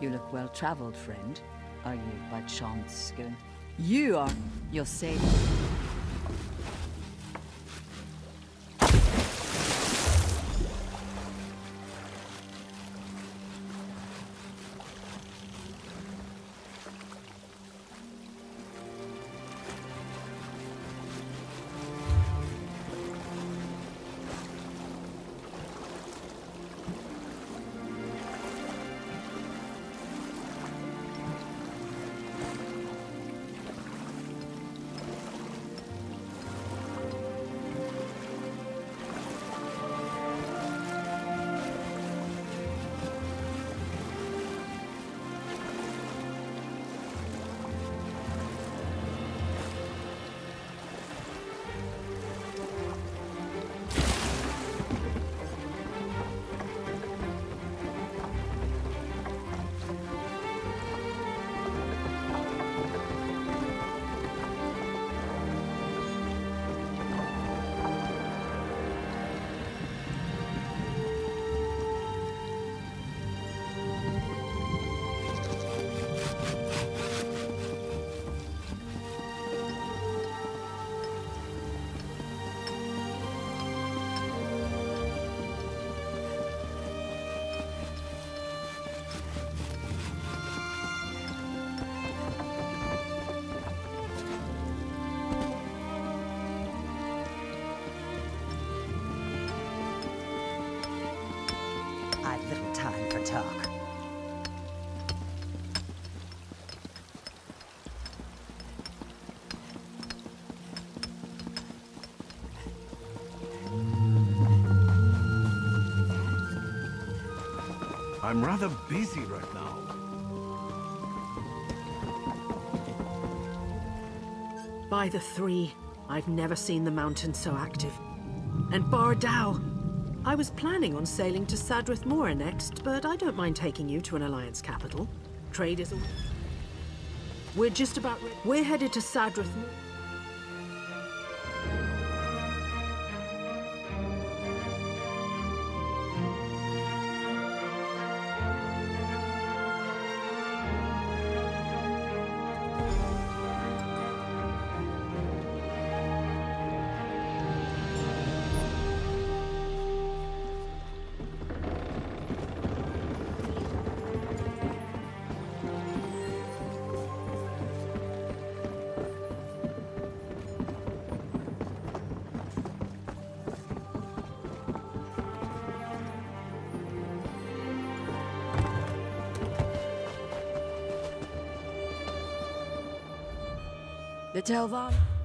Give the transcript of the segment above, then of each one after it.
You look well traveled, friend. Are you, by chance, going? You are. You're safe. I'm rather busy right now. By the three, I've never seen the mountain so active. And Bardao! I was planning on sailing to Sadrith Mora next, but I don't mind taking you to an Alliance capital. Trade is a... We're just about... re- We're headed to Sadrith Mora. The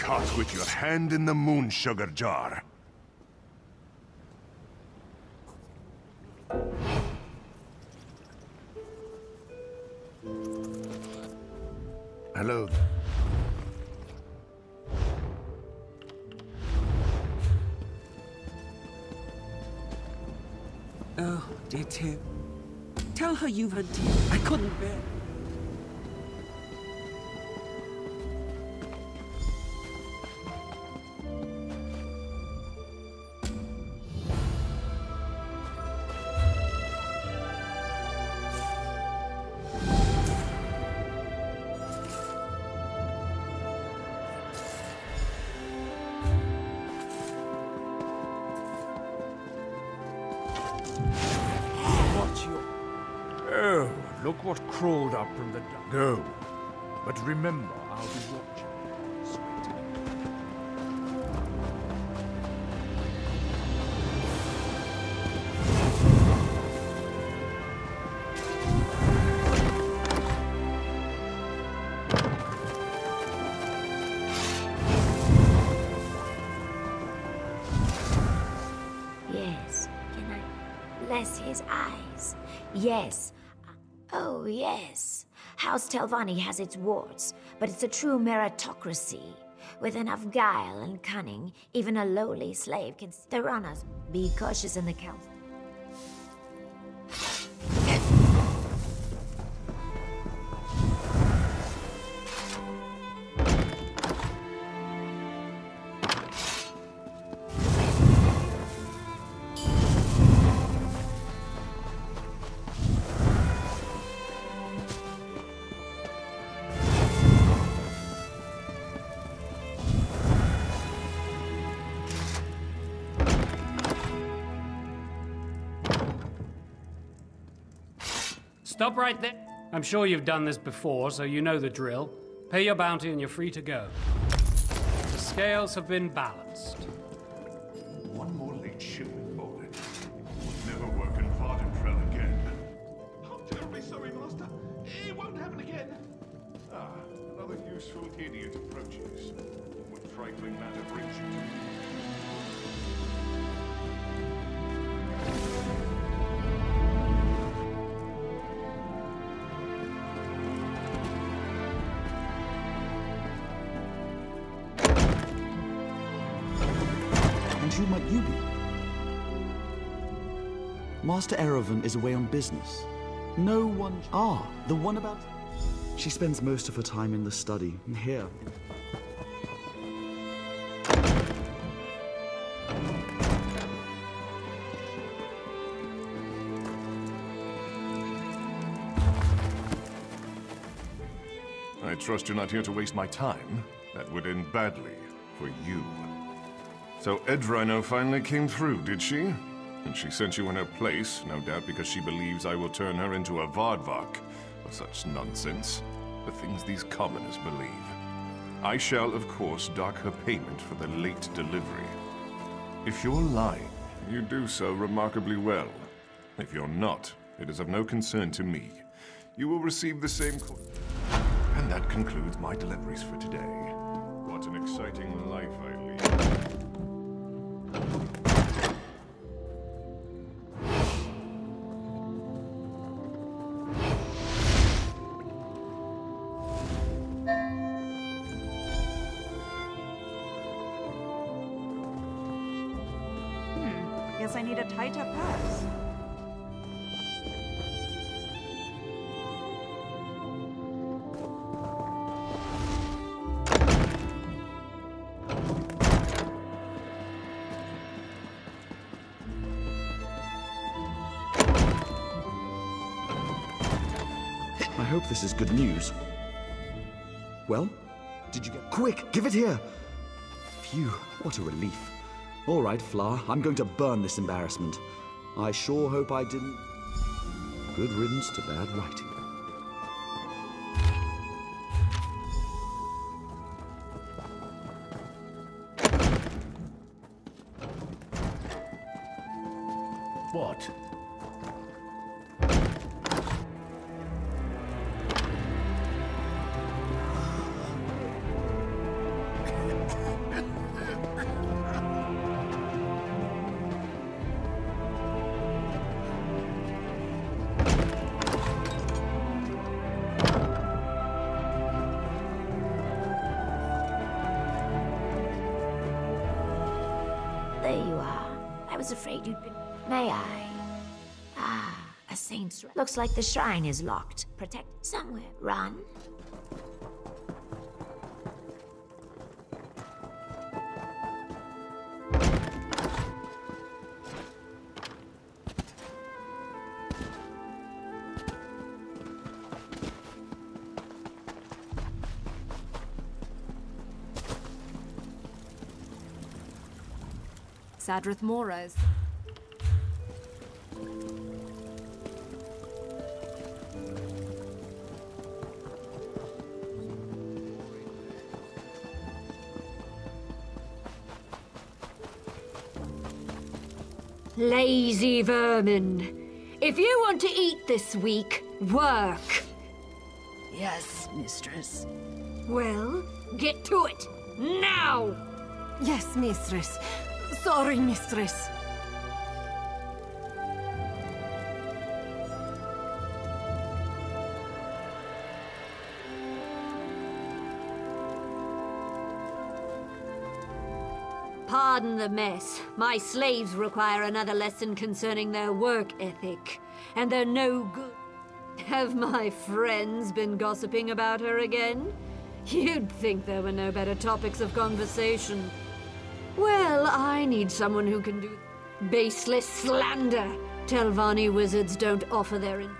Caught with your hand in the moon sugar jar. Hello. Oh, dear Tim. Tell her you've had tea. I couldn't bear. Look what crawled up from the dark. Go. But remember, I'll be watching. Sweet. Yes. Can I bless his eyes? Yes. Yes. House Telvanni has its warts, but it's a true meritocracy. With enough guile and cunning, even a lowly slave can stir on us. Be cautious in the council. Stop right there. I'm sure you've done this before, so you know the drill. Pay your bounty and you're free to go. The scales have been balanced. Who might you be? Master Erevan is away on business. No one. Ah, the one about. She spends most of her time in the study. Here. I trust you're not here to waste my time. That would end badly for you. So Edrino finally came through, did she? And she sent you in her place, no doubt because she believes I will turn her into a Vardvak. Or such nonsense. The things these commoners believe. I shall, of course, dock her payment for the late delivery. If you're lying, you do so remarkably well. If you're not, it is of no concern to me. You will receive the same... and that concludes my deliveries for today. What an exciting life I lead. Hmm, guess I need a tighter purse. I hope this is good news. Well, did you get. Quick, give it here! Phew, what a relief. All right, Flar, I'm going to burn this embarrassment. I sure hope I didn't. Good riddance to bad writing. Was afraid you'd been. May I? Ah, a saint's. Looks like the shrine is locked. Protect somewhere. Run. Sadrith Mora's. Lazy vermin. If you want to eat this week, work. Yes, mistress. Well, get to it. Now! Yes, mistress. Sorry, mistress. Pardon the mess. My slaves require another lesson concerning their work ethic. And they're no good. Have my friends been gossiping about her again? You'd think there were no better topics of conversation. Well, I need someone who can do baseless slander. Telvanni wizards don't offer their. In-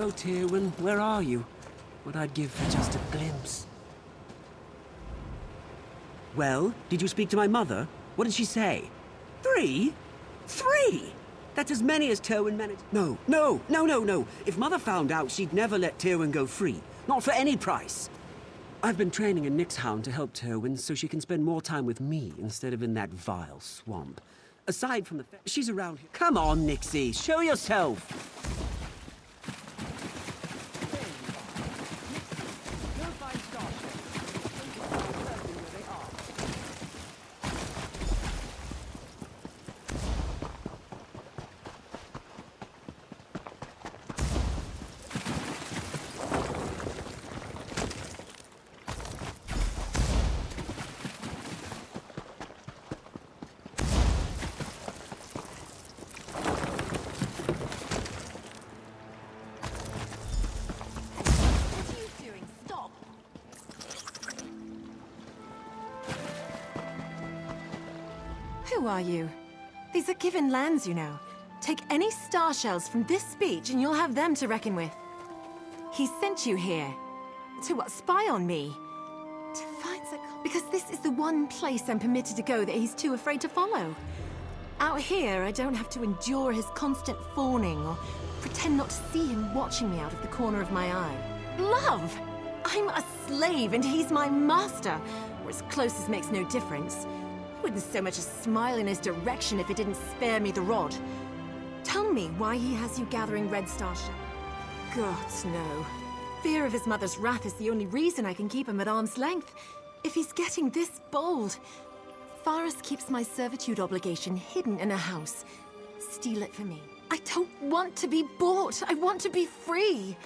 Oh, Tyrwin, where are you? What I'd give for just a glimpse. Well, did you speak to my mother? What did she say? Three? Three? That's as many as Tyrwin managed. No, no, no, no, no. If Mother found out, she'd never let Tyrwin go free. Not for any price. I've been training a Nixhound to help Tyrwin so she can spend more time with me instead of in that vile swamp. Aside from the fact she's around here. Come on, Nixie, show yourself. Who are you? These are given lands, you know. Take any star shells from this beach and you'll have them to reckon with. He sent you here. To what, spy on me? To find Zak- Because this is the one place I'm permitted to go that he's too afraid to follow. Out here, I don't have to endure his constant fawning or pretend not to see him watching me out of the corner of my eye. Love! I'm a slave and he's my master, or as close as makes no difference. I wouldn't so much as smile in his direction if it didn't spare me the rod. Tell me why he has you gathering red star shells. Gods, no. Fear of his mother's wrath is the only reason I can keep him at arm's length. If he's getting this bold, Faris keeps my servitude obligation hidden in a house. Steal it for me. I don't want to be bought. I want to be free.